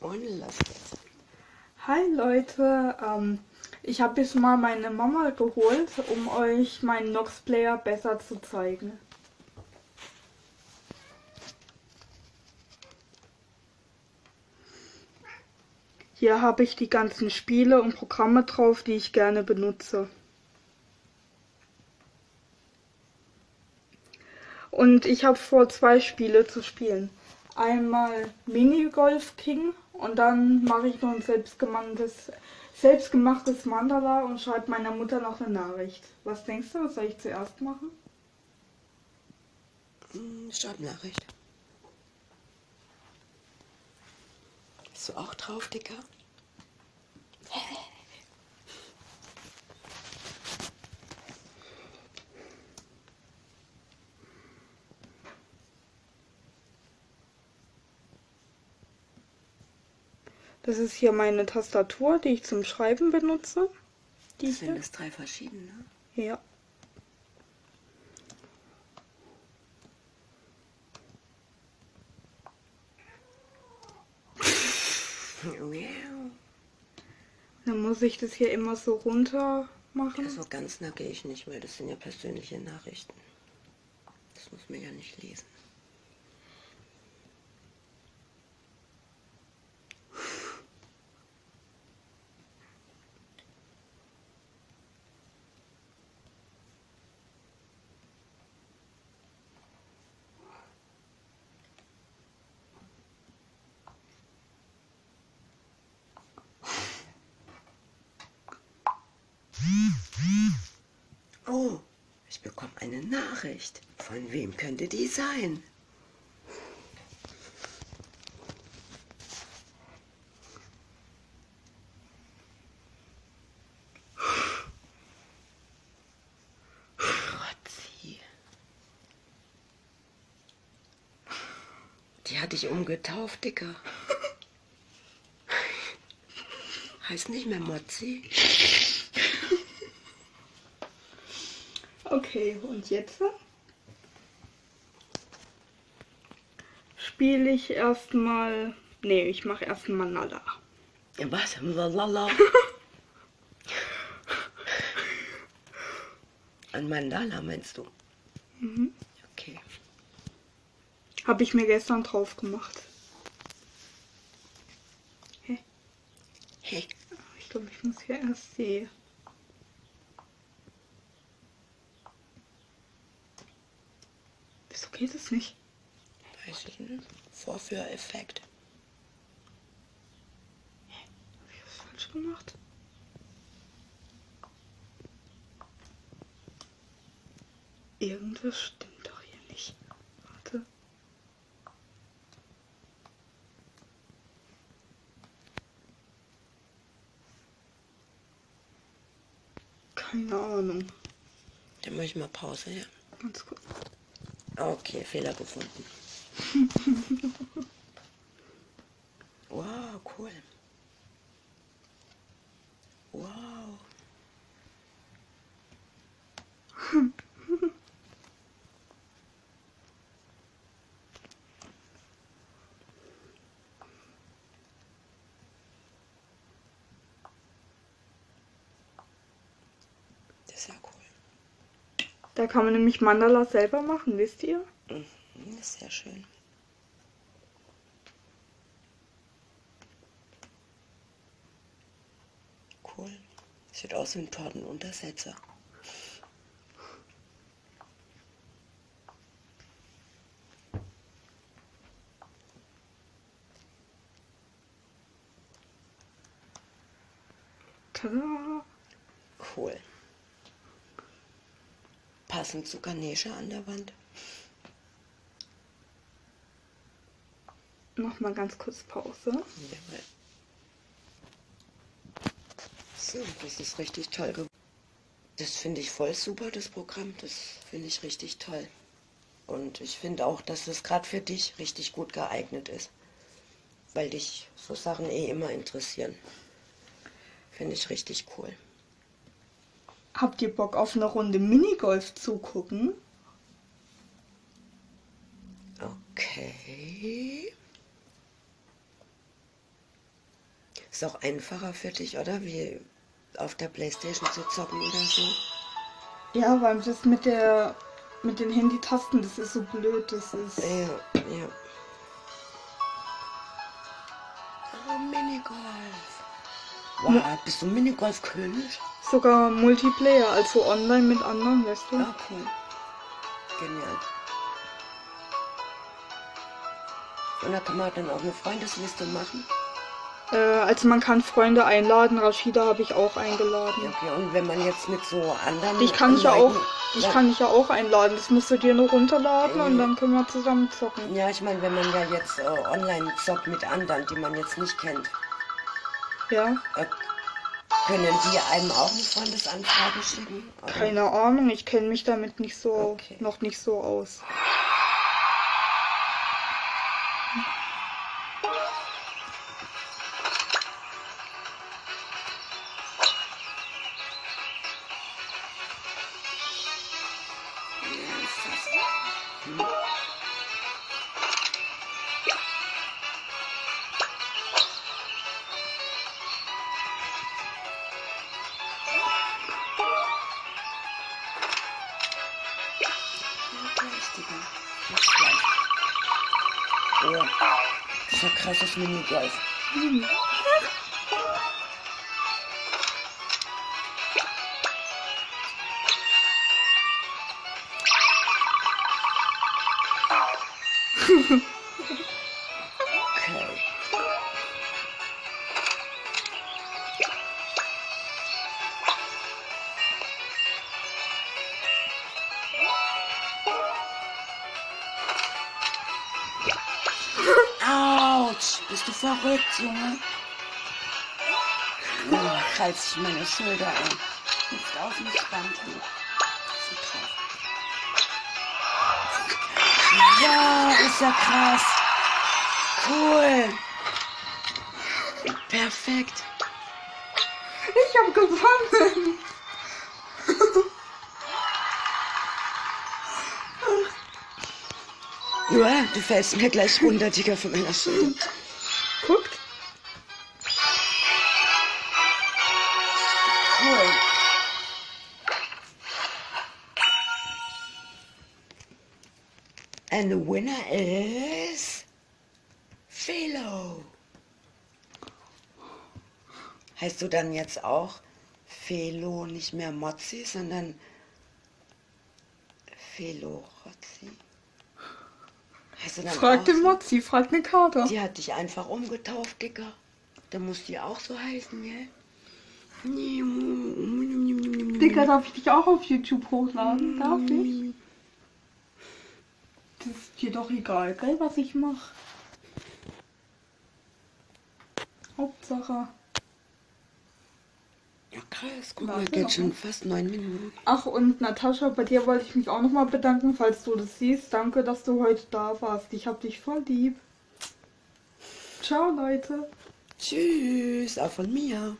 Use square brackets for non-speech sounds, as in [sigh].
Und los geht's. Hi Leute, ähm, ich habe jetzt mal meine Mama geholt, um euch meinen Nox Player besser zu zeigen. Hier habe ich die ganzen Spiele und Programme drauf, die ich gerne benutze. Und ich habe vor, zwei Spiele zu spielen. Einmal Minigolf King und dann mache ich noch ein selbstgemachtes, selbstgemachtes Mandala und schreibe meiner Mutter noch eine Nachricht. Was denkst du, was soll ich zuerst machen? Hm, Startnachricht. Bist du auch drauf, Dicker? Das ist hier meine Tastatur, die ich zum Schreiben benutze. Die Das sind das drei verschiedene. Ja. Dann muss ich das hier immer so runter machen. Also ganz nah gehe ich nicht, weil das sind ja persönliche Nachrichten. Das muss man ja nicht lesen. Oh, ich bekomme eine Nachricht. Von wem könnte die sein? Rotzi. Die hat dich umgetauft, Dicker. [laughs] Heißt nicht mehr Mozzi. [laughs] Okay, und jetzt spiele ich erstmal. Nee, ich mache erstmal Nala. Was? Lala. [laughs] Ein Mandala meinst du? Mhm. Okay. Habe ich mir gestern drauf gemacht. Hä? Hey, Ich glaube, ich muss hier erst die. Wieso geht es nicht? weiß ich nicht. Vorführeffekt. Habe ich was falsch gemacht? Irgendwas stimmt doch hier nicht. Warte. Keine Ahnung. Dann mache ich mal Pause, ja. Ganz kurz. Okay, Fehler gefunden. [laughs] wow, cool. Wow. Das ist ja cool. Da kann man nämlich Mandala selber machen, wisst ihr? Mhm, Das ist sehr schön. Cool. Sieht aus wie ein Tortenuntersetzer. Tada! Cool. Passend zu Ganesha an der Wand. Nochmal ganz kurz Pause. Jawohl. So, das ist richtig toll geworden. Das finde ich voll super, das Programm. Das finde ich richtig toll. Und ich finde auch, dass es gerade für dich richtig gut geeignet ist. Weil dich so Sachen eh immer interessieren. Finde ich richtig cool. Habt ihr Bock auf eine Runde Minigolf zugucken? Okay. Ist auch einfacher für dich, oder? Wie auf der Playstation zu zocken oder so. Ja, weil das mit der mit den Handytasten, das ist so blöd, das ist. Ja, ja. Wow, bist du Minigolf-König? Sogar Multiplayer, also online mit anderen, weißt du? Ja, cool. Genial. Und da kann man dann auch eine Freundesliste machen. Äh, also man kann Freunde einladen, Rashida habe ich auch eingeladen. Okay, und wenn man jetzt mit so anderen. Ich kann dich ja auch, ich ja, kann dich ja auch einladen. Das musst du dir nur runterladen und Mhm. dann können wir zusammen zocken. Ja, ich meine, wenn man ja jetzt äh, online zockt mit anderen, die man jetzt nicht kennt, Ja? äh, können die einem auch eine Freundesanfrage schicken? Oder? Keine Ahnung, ich kenne mich damit nicht so, Okay. noch nicht so aus. Ja, das ist ja krasses Minigolf. Okay. Autsch, bist du verrückt, Junge? Oh, reiß ich meine Schulter an. Jetzt auf mich krass. Ja, ist ja krass. Cool. Perfekt. Ich habe gewonnen! Ja, du fällst mir gleich runter, Digga, von meiner Schulter. Guckt. Cool. And the winner is Philo. Heißt du dann jetzt auch Philo, nicht mehr Mozzi, sondern Philo Heißt du Frag den? Mozzi, frag den Kater. Die hat dich einfach umgetauft, Dicker. Da muss die auch so heißen, gell? Digga, darf ich dich auch auf YouTube hochladen? Darf ich? Das ist dir doch egal, gell, was ich mache. Hauptsache. Krass. Guck Warte mal, geht schon fast neun Minuten. Ach, und Natascha, bei dir wollte ich mich auch nochmal bedanken, falls du das siehst. Danke, dass du heute da warst. Ich hab dich voll lieb. Ciao, Leute. Tschüss, auch von mir.